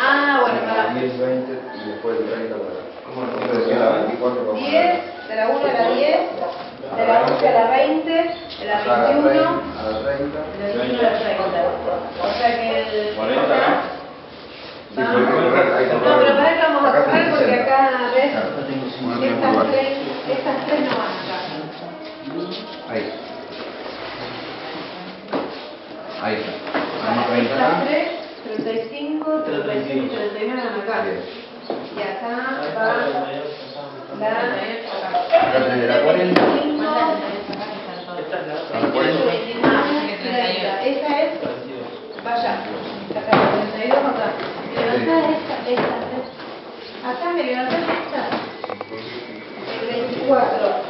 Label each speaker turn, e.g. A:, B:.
A: Ah, bueno, para.
B: 10, 20 y después el 30 para.
C: ¿Cómo no?
B: Entonces era 24 para.
A: 10, de la 1 a la 10, de la 11 a la 20, de la 21, de
B: A la 30.
A: la 21 a la 30. O sea que el...
C: 40, ¿no?
B: Pero que
A: para vamos a
B: está
A: porque
B: 60.
A: acá ves, estas tres, estas tres no van acá.
B: Ahí. Ahí está. Vamos a
A: Estas
B: 30 acá.
A: tres, 35, 36 y 39 van acá. Va la...
B: Acá tenés la 40.
A: 25,
B: A la 40.
A: 30. Esa es, vaya, acá, 32 acá. Levantá esta, esta, esta. Acá me levantás esta. El 24.